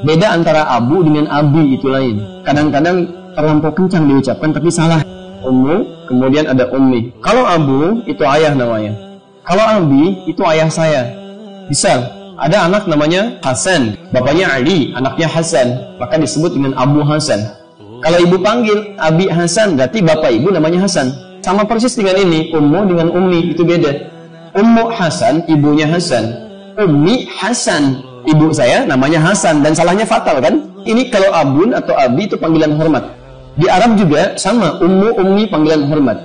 Beda antara abu dengan abi itu lain. Kadang-kadang terlampau kencang diucapkan tapi salah. Ummu, kemudian ada ummi. Kalau abu itu ayah namanya. Kalau abi itu ayah saya. Misal, ada anak namanya Hasan, bapaknya Ali, anaknya Hasan, maka disebut dengan Abu Hasan. Kalau ibu panggil Abi Hasan, berarti bapak ibu namanya Hasan. Sama persis dengan ini, ummu dengan ummi itu beda. Ummu Hasan, ibunya Hasan. Ummi Hasan. Ibu saya namanya Hasan dan salahnya fatal kan? Ini kalau abun atau abi itu panggilan hormat. Di Arab juga sama, ummu ummi panggilan hormat.